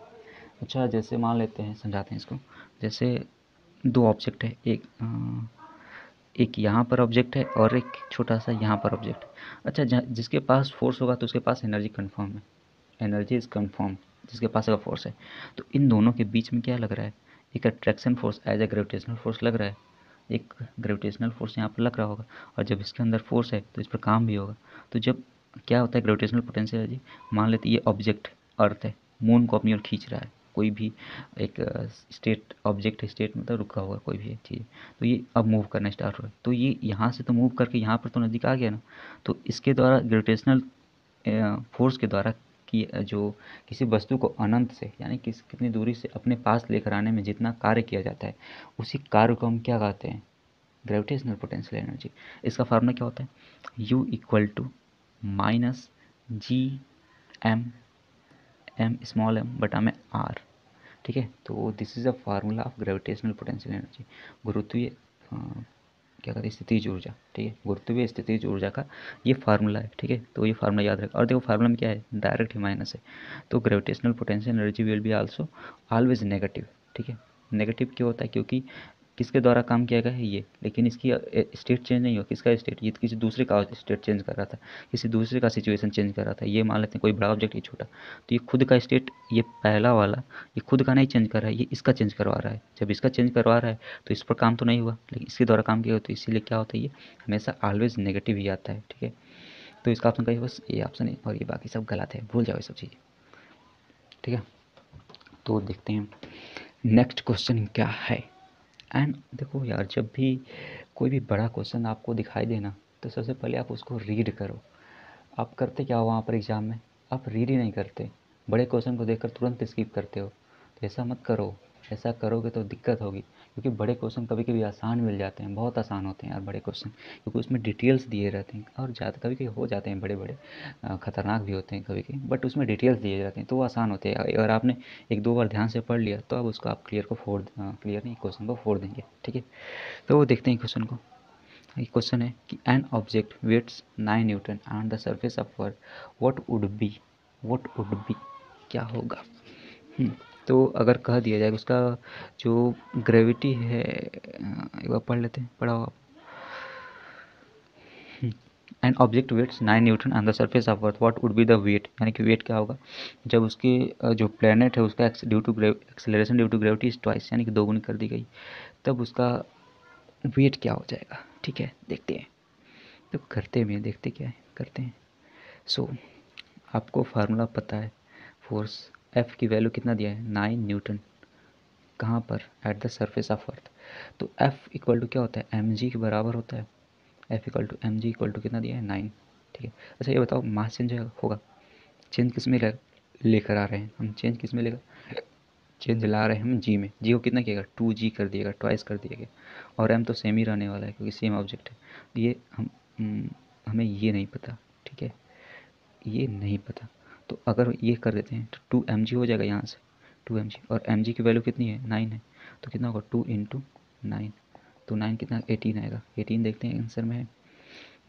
अच्छा जैसे मान लेते हैं, समझाते हैं इसको। जैसे दो ऑब्जेक्ट है, एक एक यहाँ पर ऑब्जेक्ट है और एक छोटा सा यहाँ पर ऑब्जेक्ट अच्छा जिसके पास फोर्स होगा तो उसके पास एनर्जी कन्फर्म है। एनर्जी इज़ कन्फर्म जिसके पास अगर फोर्स है। तो इन दोनों के बीच में क्या लग रहा है? एक attraction force as a gravitational force लग रहा है। एक ग्रेविटेशनल फोर्स यहाँ पर लग रहा होगा और जब इसके अंदर फोर्स है तो इस पर काम भी होगा। तो जब क्या होता है ग्रेविटेशनल पोटेंशियल जी? मान लेते ये ऑब्जेक्ट अर्थ है मून को अपनी ओर खींच रहा है, कोई भी एक स्टेट ऑब्जेक्ट स्टेट मतलब रुका हुआ कोई भी एक चीज़। तो ये अब मूव करना स्टार्ट हो है। तो ये यहाँ से तो मूव करके यहाँ पर तो नज़दीक आ गया ना? तो इसके द्वारा ग्रेविटेशनल फोर्स के द्वारा कि जो किसी वस्तु को अनंत से, यानी किस कितनी दूरी से अपने पास लेकर आने में जितना कार्य किया जाता है, उसी कार्य को हम क्या कहते हैं? ग्रेविटेशनल पोटेंशियल एनर्जी इसका फार्मूला क्या होता है? U equal to minus G M m small m बटा में आर ठीक है? तो this is a formula of gravitational potential energy गुरुत्वीय क्या कहते हैं स्थितिज ऊर्जा, ठीक है, गुरुत्वीय स्थितिज ऊर्जा का ये फार्मूला है, ठीक है तो ये फार्मूला याद रखें और देखो, फार्मूला में क्या है? डायरेक्ट ही माइनस है। तो gravitational potential energy will be also always negative ठीक है? नेगेटिव क्यों होता है? क्योंकि किसके द्वारा काम किया गया है ये? लेकिन इसकी स्टेट चेंज नहीं हुआ। किसका स्टेट ये किसी दूसरे का स्टेट चेंज कर रहा था। किसी दूसरे का सिचुएशन चेंज कर रहा था। ये मान लेते हैं कोई बड़ा ऑब्जेक्ट ये छोटा। तो ये खुद का स्टेट ये पहला वाला, ये खुद का नहीं चेंज कर रहा है, ये इसका चेंज करवा रहा है। जब इसका चेंज करवा रहा है तो इस पर काम तो नहीं हुआ। लेकिन इसके द्वारा काम किया तो इसीलिए क्या होता है, ये हमेशा ऑलवेज नेगेटिव ही आता है, ठीक है? तो इसका ऑप्शन कहिए बस ये ऑप्शन है और ये बाकी सब गलत है। भूल जाओ ये सब चीज़ें। ठीक है? तो देखते हैं। नेक्स्ट क्वेश्चन क्या है? एंड देखो यार, जब भी कोई भी बड़ा क्वेश्चन आपको दिखाई देना तो सबसे पहले आप उसको रीड करो। आप करते क्या हो वहाँ पर एग्ज़ाम में? आप रीड ही नहीं करते। बड़े क्वेश्चन को देखकर तुरंत स्किप करते हो। तो ऐसा मत करो। ऐसा करोगे तो दिक्कत होगी। क्योंकि बड़े क्वेश्चन कभी कभी आसान मिल जाते हैं, बहुत आसान होते हैं यार बड़े क्वेश्चन क्योंकि उसमें डिटेल्स दिए रहते हैं और ज़्यादा कभी कभी हो जाते हैं बड़े बड़े ख़तरनाक भी होते हैं कभी कभी बट उसमें डिटेल्स दिए जाते हैं तो वो आसान होते हैं। अगर आपने एक दो बार ध्यान से पढ़ लिया तो अब उसको आप क्लियर को फोड़ क्लियर नहीं क्वेश्चन को फोड़ देंगे, ठीक है? तो वो देखते हैं क्वेश्चन को। क्वेश्चन है कि an object weights nine newton on the surface of world what would be what would be क्या होगा? हम्म। तो अगर कह दिया जाए उसका जो ग्रेविटी है एक बार पढ़ लेते हैं पढ़ाओ आप। And object weights nine newton on the surface of earth what would be the weight यानी कि वेट क्या होगा? जब उसके जो प्लेनेट है उसका due to acceleration due to gravity twice यानी कि दोगुनी कर दी गई तब उसका वेट क्या हो जाएगा? ठीक है देखते हैं। तो करते भी देखते क्या है करते हैं। सो so, आपको फार्मूला पता है फोर्स एफ़ की वैल्यू कितना दिया है? नाइन न्यूटन कहाँ पर? At the surface of earth तो एफ़ इक्वल टू क्या होता है? एम जी के बराबर होता है। F equal to m g equal to कितना दिया है? नाइन ठीक है? अच्छा ये बताओ मास चेंज होगा। चेंज किसमें लेकर आ रहे हैं? हम चेंज किसमें लेकर? चेंज ला रहे हैं हम जी में। जी को कितना किएगा टू जी कर दिएगा ट्वाइस कर दिया गया। और एम तो सेम ही रहने वाला है, क्योंकि सेम ऑब्जेक्ट है। ये हम हमें ये नहीं पता। ठीक है? ये नहीं पता। तो अगर ये कर देते हैं तो टू एम हो जाएगा यहाँ से टू एम और एम की वैल्यू कितनी है? नाइन है तो कितना होगा? टू इंटू नाइन तो नाइन कितना? एटीन आएगा। एटीन देखते हैं आंसर में है।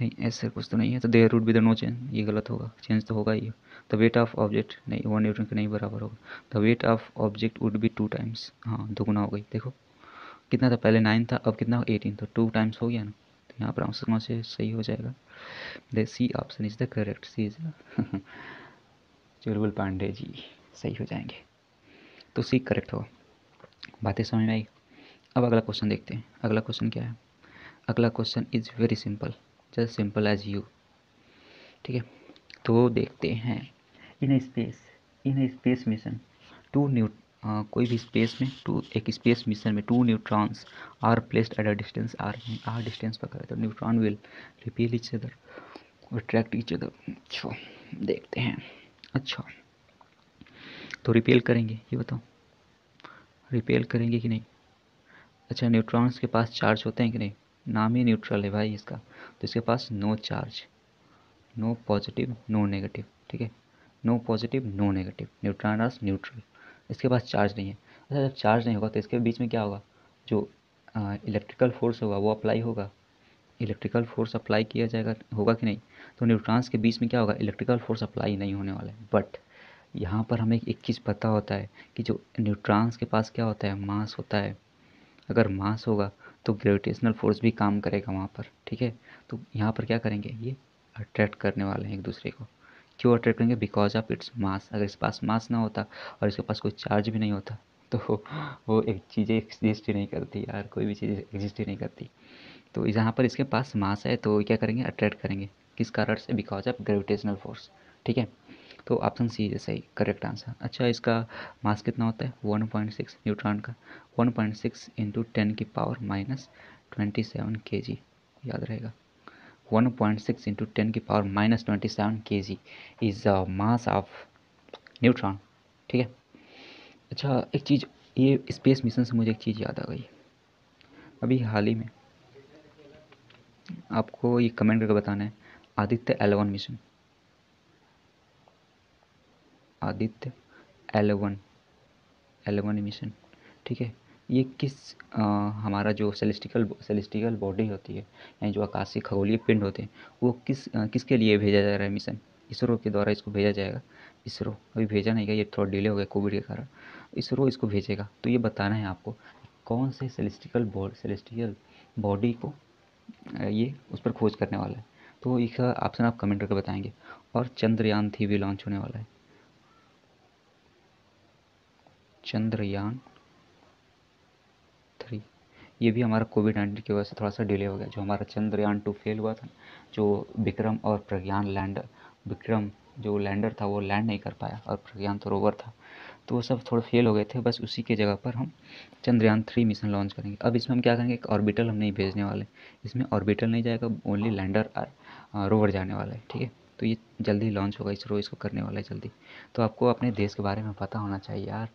नहीं, ऐसे कुछ तो नहीं है तो there root the no change ये गलत होगा चेंज तो होगा ही द वेट ऑफ़ ऑब्जेक्ट नहीं वन न्यूटन के नहीं बराबर होगा। The weight of object would be two times हाँ दोगुना हो गई, देखो। कितना था? पहले नाइन था, अब कितना? एटीन तो टू टाइम्स हो गया ना। तो यहाँ पर आंसर से सही हो जाएगा। The C option is the correct C is Chulbul Pandey ji सही हो जाएँगे। तो सी करेक्ट हो। बातें समझ में आई? अब अगला क्वेश्चन देखते हैं। अगला क्वेश्चन क्या है? अगला question is very simple just simple as you ठीक है? तो देखते हैं। In space in space mission two new कोई भी स्पेस में टू एक स्पेस मिशन में two neutrons are placed at a distance R R distance पर करें तो neutron will repel each other attract each other देखते हैं। अच्छा। तो रिपेल करेंगे, ये बताओ। रिपेल करेंगे कि नहीं? अच्छा न्यूट्रॉन्स के पास चार्ज होते हैं कि नहीं? नाम ही न्यूट्रल है भाई इसका। तो इसके पास no charge no positive no negative ठीक है? No positive no negative neutron are neutral इसके पास चार्ज नहीं है। अच्छा जब चार्ज नहीं होगा तो इसके बीच में क्या होगा? जो इलेक्ट्रिकल फोर्स होगा, वो अप्लाई होगा। इलेक्ट्रिकल फोर्स अप्लाई किया जाएगा, होगा कि नहीं? तो न्यूट्रॉन्स के बीच में क्या होगा? इलेक्ट्रिकल फोर्स अप्लाई नहीं होने वाला है। बट यहाँ पर हमें एक चीज़ पता होता है कि जो न्यूट्रॉन्स के पास क्या होता है? मास होता है। अगर मास होगा तो ग्रेविटेशनल फोर्स भी काम करेगा वहाँ पर, ठीक है? तो यहाँ पर क्या करेंगे? ये अट्रैक्ट करने वाले हैं एक दूसरे को। क्यों अट्रैक्ट करेंगे? बिकॉज़ ऑफ़ इट्स मास अगर इसके पास मास ना होता और इसके पास कोई चार्ज भी नहीं होता तो वो एक चीज़ें एग्जिस्ट ही नहीं करती यार, कोई भी चीज़ एग्जिस्ट ही नहीं करती। तो यहाँ पर इसके पास मास है तो क्या करेंगे? अट्रैक्ट करेंगे। किस कारण से? बिकॉज़ ऑफ़ ग्रेविटेशनल फोर्स ठीक है? तो ऑप्शन सी है सही करेक्ट आंसर अच्छा इसका मास कितना होता है? वन पॉइंट सिक्स न्यूट्रॉन का। One point six into ten की power minus twenty seven k g याद रहेगा। One point six into ten की power minus twenty seven k g is mass of neutron ठीक है? अच्छा एक चीज़, ये स्पेस मिशन से मुझे एक चीज़ याद आ गई। अभी हाल ही में आपको ये कमेंट करके बताना है Aditya eleven mission Aditya eleven eleven mission ठीक है? ये किस आ, हमारा जो सेलेस्टिकल सेलेस्टिकल बॉडी होती है यानी जो आकाशीय खगोलीय पिंड होते हैं वो किस आ, किसके लिए भेजा जा रहा है मिशन इसरो के द्वारा इसको भेजा जाएगा। इसरो अभी भेजा नहीं गया ये थोड़ा डिले हो गया कोविड के कारण। इसरो इसको भेजेगा। तो ये बताना है आपको कौन से सेलिस्टिकल बॉड सेलेस्टिकल बॉडी को ये उस पर खोज करने वाला है। तो इसका ऑप्शन आप कमेंट करके बताएँगे। और चंद्रयान थ्री भी लॉन्च होने वाला है। चंद्रयान थ्री। ये भी हमारा कोविड नाइन्टीन की वजह से थोड़ा सा डिले हो गया। जो हमारा चंद्रयान टू फेल हुआ था, जो विक्रम और प्रज्ञान लैंडर विक्रम जो लैंडर था, वो लैंड नहीं कर पाया और प्रज्ञान तो रोवर था। तो वो सब थोड़े फेल हो गए थे, बस उसी के जगह पर हम चंद्रयान थ्री मिशन लॉन्च करेंगे। अब इसमें हम क्या करेंगे, एक ऑर्बिटल हम नहीं भेजने वाले। इसमें ऑर्बिटल नहीं जाएगा ओनली लैंडर रोवर जाने वाला है, ठीक है? तो ये जल्दी लॉन्च होगा इसरो इसको करने वाला है जल्दी। तो आपको अपने देश के बारे में पता होना चाहिए यार।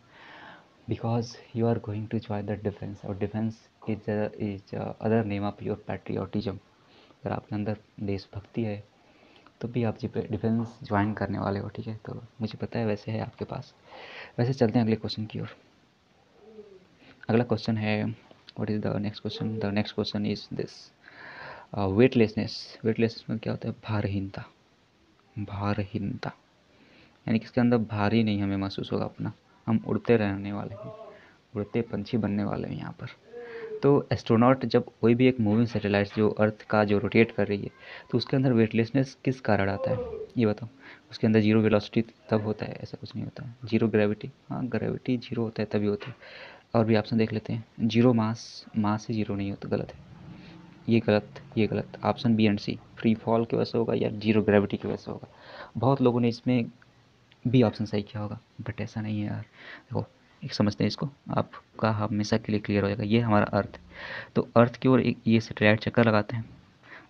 Because you are going to join the defence और defence is is other name of your your अगर आपके अंदर देशभक्ति है तो भी आप डिफेंस ज्वाइन करने वाले हो, ठीक है? तो मुझे पता है, वैसे है आपके पास। वैसे चलते हैं अगले क्वेश्चन की ओर। अगला क्वेश्चन है what is the next question the next question is this weightlessness weightlessness में क्या होता है? भारहीनता। भारहीनता। यानी कि इसके अंदर भारी नहीं हमें महसूस होगा अपना। हम उड़ते रहने वाले हैं। उड़ते पंछी बनने वाले हैं यहाँ पर। तो एस्ट्रोनॉट जब कोई भी एक मूविंग सैटेलाइट जो अर्थ का जो रोटेट कर रही है तो उसके अंदर वेटलेसनेस किस कारण आता है? ये बताओ। उसके अंदर ज़ीरो वेलोसिटी तब होता है, ऐसा कुछ नहीं होता। है ज़ीरो ग्रेविटी हाँ ग्रेविटी ज़ीरो होता है, तभी होता है। और भी ऑप्शन देख लेते हैं। ज़ीरो मास मास से ज़ीरो नहीं होता, गलत है। ये गलत ये गलत। Option B and C free fall की वजह से होगा या ज़ीरो ग्रेविटी की वजह से होगा। बहुत लोगों ने इसमें बी ऑप्शन सही किया होगा बट ऐसा नहीं है यार। देखो समझते हैं इसको। आपका हमेशा के लिए क्लियर हो जाएगा। ये हमारा अर्थ तो अर्थ की ओर एक ये सेटेलाइट चक्कर लगाते हैं।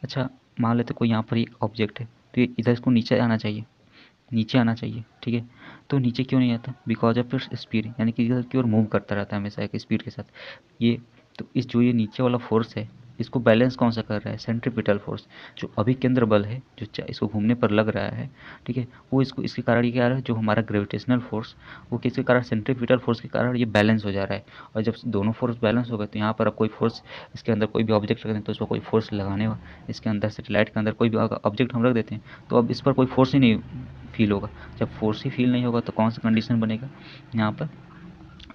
अच्छा मान लेते कोई यहाँ पर एक ऑब्जेक्ट है। तो ये इधर इसको नीचे आना चाहिए। नीचे आना चाहिए, ठीक है? तो नीचे क्यों नहीं आता? बिकॉज़ ऑफ़ इट्स स्पीड यानी कि इधर की ओर मूव करता रहता है हमेशा एक स्पीड के साथ। ये तो इस जो ये नीचे वाला फोर्स है इसको बैलेंस कौन सा कर रहा है? सेंट्रीपिटल फोर्स, जो अभी केंद्र बल है, जो इसको घूमने पर लग रहा है, ठीक है? वो इसको, इसके कारण ये क्या रहा है? जो हमारा ग्रेविटेशनल फोर्स वो किसके कारण? सेंट्रीपिटल फोर्स के कारण ये बैलेंस हो जा रहा है। और जब दोनों फोर्स बैलेंस हो गए तो यहाँ पर अब कोई फोर्स, इसके अंदर कोई भी ऑब्जेक्ट रख दें तो उस पर कोई फोर्स लगाने इसके अंदर सेटेलाइट के अंदर कोई भी ऑब्जेक्ट हम रख देते हैं तो अब इस पर कोई फोर्स ही नहीं फील होगा। जब फोर्स ही फील नहीं होगा तो कौन सा कंडीशन बनेगा? यहाँ पर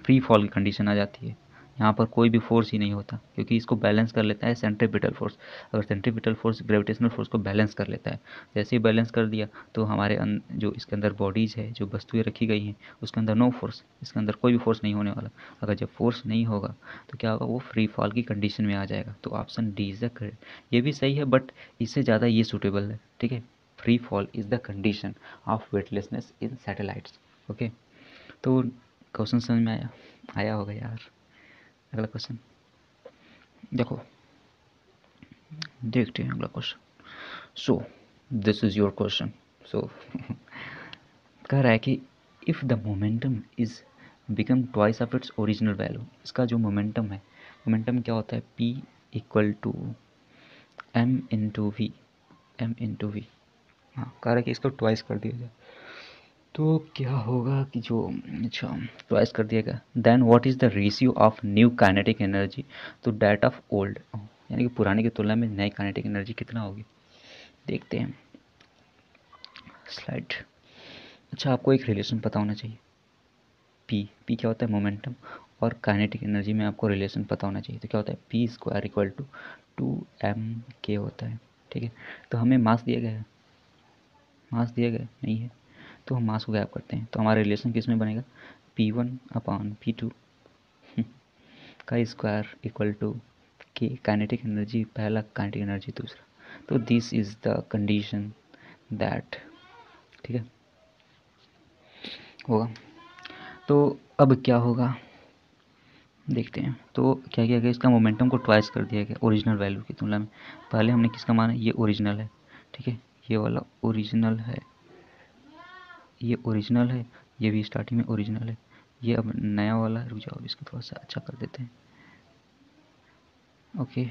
फ्री फॉल की कंडीशन आ जाती है। यहाँ पर कोई भी फोर्स ही नहीं होता क्योंकि इसको बैलेंस कर लेता है सेंट्रीपिटल फोर्स अगर सेंट्रीपिटल फोर्स ग्रेविटेशनल फोर्स को बैलेंस कर लेता है जैसे ही बैलेंस कर दिया तो हमारे अं, जो इसके अंदर बॉडीज़ है जो वस्तुएँ रखी गई हैं उसके अंदर नो फोर्स इसके अंदर कोई भी फोर्स नहीं होने वाला। अगर जब फोर्स नहीं होगा तो क्या होगा? वो फ्री फॉल की कंडीशन में आ जाएगा। तो option D is the correct ये भी सही है बट इससे ज़्यादा ये सूटेबल है ठीक है? Free fall is the condition of weightlessness in satellites okay तो क्वेश्चन समझ में आया? आया होगा यार। अगला क्वेश्चन देखो, देखते हैं अगला question so this is your question so कह रहा है कि if the momentum is become twice of its original value इसका जो मोमेंटम है मोमेंटम क्या होता है? P equal to M into V M into V हाँ कह रहा है कि इसको ट्वाइस कर दिया जाए। तो क्या होगा कि जो अच्छा ट्वाइस कर दिया गया। Then what is the ratio of new kinetic energy to that of old यानी कि पुराने की तुलना में नई काइनेटिक एनर्जी कितना होगी? देखते हैं। स्लाइड अच्छा आपको एक रिलेशन पता होना चाहिए। पी पी क्या होता है? मोमेंटम और काइनेटिक एनर्जी में आपको रिलेशन पता होना चाहिए। तो क्या होता है? P square equal to two M K होता है। ठीक है? तो हमें मास दिया गया है। मास दिया गया? नहीं है। तो हम मास को गैप करते हैं। तो हमारा रिलेशन किसमें बनेगा? P one upon P two का square equal to K kinetic energy पहला काइनेटिक एनर्जी दूसरा। तो this is the condition that ठीक है? होगा। तो अब क्या होगा? देखते हैं। तो क्या किया गया? इसका मोमेंटम को ट्वाइस कर दिया गया ओरिजिनल वैल्यू की तुलना में। पहले हमने किसका माना? ये ओरिजिनल है, ठीक है? ये वाला ओरिजिनल है। ये ओरिजिनल है, ये भी स्टार्टिंग में ओरिजिनल है। ये अब नया वाला है, रुक जाओ इसको थोड़ा सा अच्छा कर देते हैं। ओके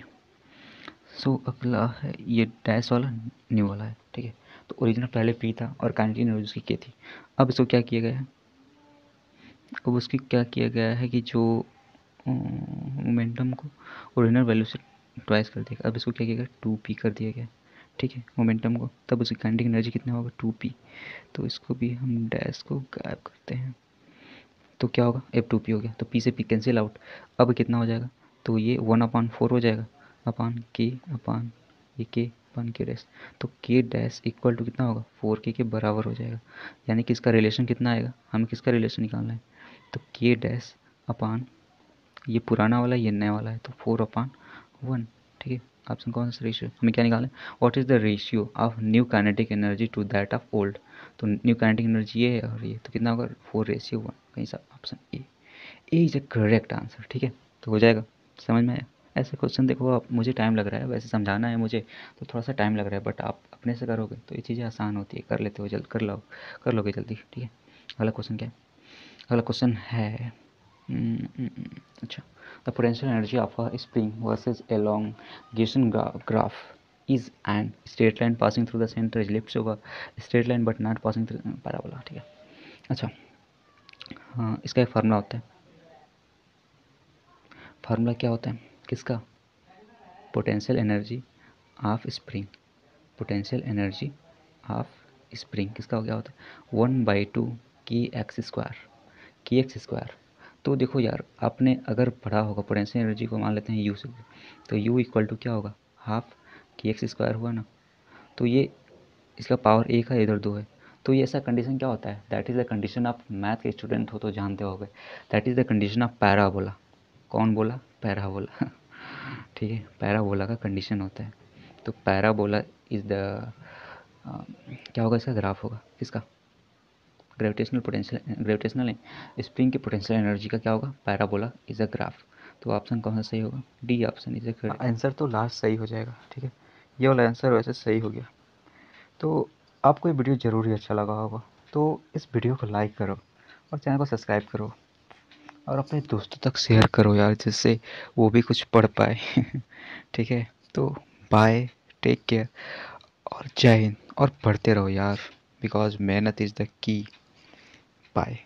सो अगला है, ये डैश वाला न्यू वाला है, ठीक है? तो ओरिजिनल पहले पी था और कैंटीन उसकी के थी। अब इसको क्या किया गया है? अब उसकी क्या किया गया है कि जो मोमेंटम को ओरिजिनल वैल्यू से ट्वाइस कर दिया अब इसको क्या किया गया? टू पी कर दिया गया। ठीक है मोमेंटम को। तब उसकी काइनेटिक एनर्जी कितना होगा? टू पी तो इसको भी हम डैश को गायब करते हैं। तो क्या होगा? एफ़ टू पी हो गया। तो पी से पी कैंसिल आउट अब कितना हो जाएगा? तो ये वन अपान फोर हो जाएगा। अपान के अपान ये के अपान के डैश तो के डैश इक्वल टू कितना होगा? फोर के के बराबर हो जाएगा। यानी कि इसका रिलेशन कितना आएगा? हमें किसका रिलेशन निकालना है? तो के डैश अपान ये पुराना वाला, ये नया वाला है। तो फोर अपान वन ठीक है? ऑप्शन कौन सा रेशियो हमें क्या निकालना है? What is the ratio of new kinetic energy to that of old तो न्यू काइनेटिक एनर्जी ये है और ये तो कितना होगा? फोर रेशियो वन कहीं सा option A A is a correct answer ठीक है? तो हो जाएगा। समझ में आया? ऐसे क्वेश्चन देखो, आप, मुझे टाइम लग रहा है, वैसे समझाना है मुझे तो थोड़ा सा टाइम लग रहा है बट आप अपने से करोगे तो ये चीज़ें आसान होती है। कर लेते हो जल्द, कर लो कर लोगे जल्दी, ठीक है? अगला क्वेश्चन क्या है? अगला क्वेश्चन है अच्छा the potential energy of a spring versus a long graph is and straight line passing through the center is lift होगा straight line but not passing through parabola ठीक है? अच्छा हाँ इसका एक फार्मूला होता है। फार्मूला क्या होता है? किसका? Potential energy of spring potential energy of spring किसका हो गया होता है? वन बाई टू की एक्स स्क्वायर की एक्स स्क्वायर तो देखो यार, आपने अगर पढ़ा होगा पोटेंशियल एनर्जी को मान लेते हैं यू से तो यू इक्वल टू क्या होगा? हाफ़ की एक्स स्क्वायर हुआ ना? तो ये, इसका पावर एक है, इधर दो है। तो ये ऐसा कंडीशन क्या होता है? दैट इज़ द कंडीशन आप मैथ के स्टूडेंट हो तो जानते हो that is the condition of parabola कौन बोला? पैराबोला ठीक है पैराबोला का कंडीशन होता है। तो पैराबोला इज़ द क्या होगा इसका? ग्राफ होगा किसका ग्रेविटेशनल पोटेंशियल ग्रेविटेशनल स्प्रिंग की पोटेंशियल एनर्जी का क्या होगा? पैराबोला इज़ अ ग्राफ तो ऑप्शन कौन सा सही होगा? D option is a answer तो लास्ट सही हो जाएगा, ठीक है? ये वाला आंसर वैसे सही हो गया। तो आपको ये वीडियो ज़रूर ही अच्छा लगा होगा। तो इस वीडियो को लाइक करो और चैनल को सब्सक्राइब करो और अपने दोस्तों तक शेयर करो यार, जिससे वो भी कुछ पढ़ पाए। ठीक है? तो बाय टेक केयर और जय हिंद। और पढ़ते रहो यार बिकॉज़ मेहनत इज़ द की बाय